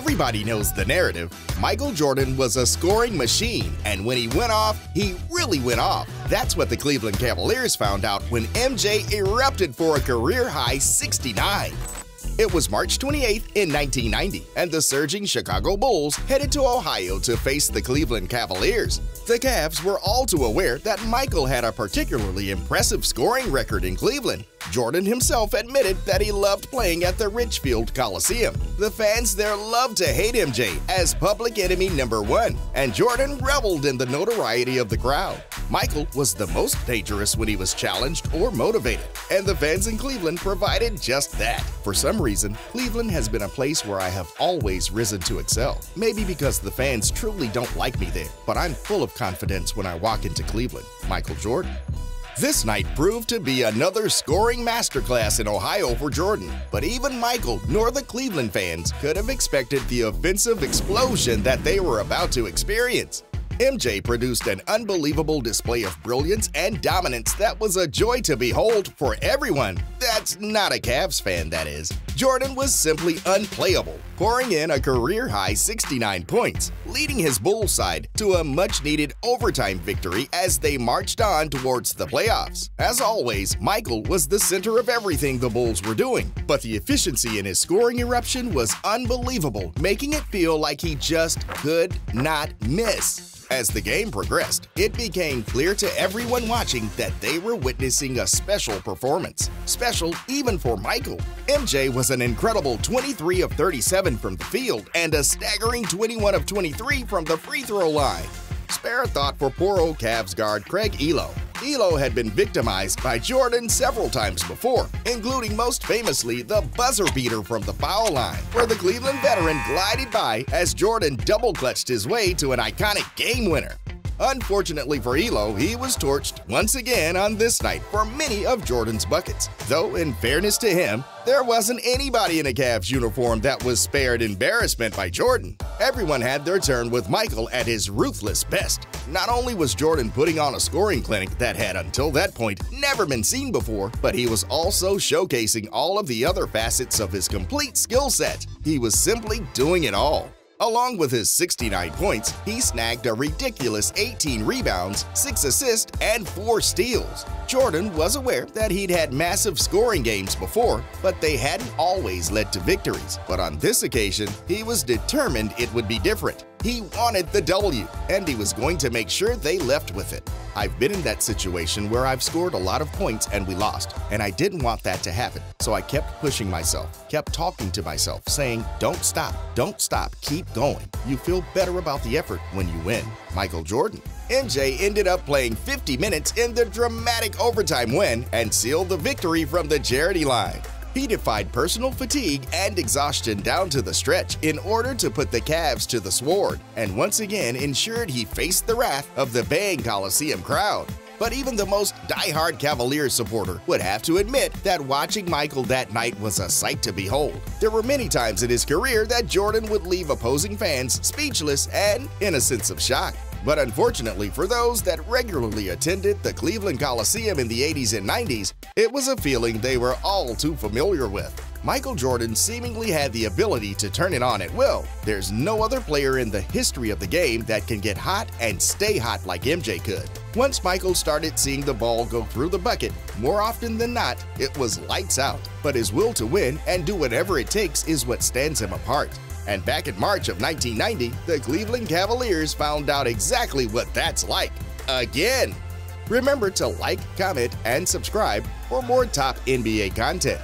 Everybody knows the narrative. Michael Jordan was a scoring machine, and when he went off, he really went off. That's what the Cleveland Cavaliers found out when MJ erupted for a career high 69. It was March 28 in 1990, and the surging Chicago Bulls headed to Ohio to face the Cleveland Cavaliers. The Cavs were all too aware that Michael had a particularly impressive scoring record in Cleveland. Jordan himself admitted that he loved playing at the Richfield Coliseum. The fans there loved to hate MJ as public enemy number one, and Jordan reveled in the notoriety of the crowd. Michael was the most dangerous when he was challenged or motivated, and the fans in Cleveland provided just that. For some reason, Cleveland has been a place where I have always risen to excel. Maybe because the fans truly don't like me there, but I'm full of confidence when I walk into Cleveland. Michael Jordan. This night proved to be another scoring masterclass in Ohio for Jordan, but even Michael nor the Cleveland fans could have expected the offensive explosion that they were about to experience. MJ produced an unbelievable display of brilliance and dominance that was a joy to behold for everyone. That's not a Cavs fan, that is. Jordan was simply unplayable, pouring in a career high 69 points, leading his Bulls side to a much needed overtime victory as they marched on towards the playoffs. As always, Michael was the center of everything the Bulls were doing, but the efficiency in his scoring eruption was unbelievable, making it feel like he just could not miss. As the game progressed, it became clear to everyone watching that they were witnessing a special performance. Special even for Michael. MJ was an incredible 23 of 37 from the field and a staggering 21 of 23 from the free throw line. Spare a thought for poor old Cavs guard Craig Ehlo. Ehlo had been victimized by Jordan several times before, including most famously the buzzer beater from the foul line, where the Cleveland veteran glided by as Jordan double clutched his way to an iconic game winner. Unfortunately for Ehlo, he was torched once again on this night for many of Jordan's buckets. Though, in fairness to him, there wasn't anybody in a Cavs uniform that was spared embarrassment by Jordan. Everyone had their turn with Michael at his ruthless best. Not only was Jordan putting on a scoring clinic that had, until that point, never been seen before, but he was also showcasing all of the other facets of his complete skill set. He was simply doing it all. Along with his 69 points, he snagged a ridiculous 18 rebounds, 6 assists, and 4 steals. Jordan was aware that he'd had massive scoring games before, but they hadn't always led to victories. But on this occasion, he was determined it would be different. He wanted the W, and he was going to make sure they left with it. I've been in that situation where I've scored a lot of points and we lost, and I didn't want that to happen. So I kept pushing myself, kept talking to myself, saying, Don't stop, don't stop, keep going. You feel better about the effort when you win. Michael Jordan. MJ ended up playing 50 minutes in the dramatic overtime win and sealed the victory from the charity line. He defied personal fatigue and exhaustion down to the stretch in order to put the Cavs to the sword, and once again ensured he faced the wrath of the baying Coliseum crowd. But even the most die-hard Cavaliers supporter would have to admit that watching Michael that night was a sight to behold. There were many times in his career that Jordan would leave opposing fans speechless and in a sense of shock. But unfortunately for those that regularly attended the Cleveland Coliseum in the 80s and 90s, it was a feeling they were all too familiar with. Michael Jordan seemingly had the ability to turn it on at will. There's no other player in the history of the game that can get hot and stay hot like MJ could. Once Michael started seeing the ball go through the bucket, more often than not, it was lights out. But his will to win and do whatever it takes is what stands him apart. And back in March of 1990, the Cleveland Cavaliers found out exactly what that's like. Again! Remember to like, comment, and subscribe for more top NBA content.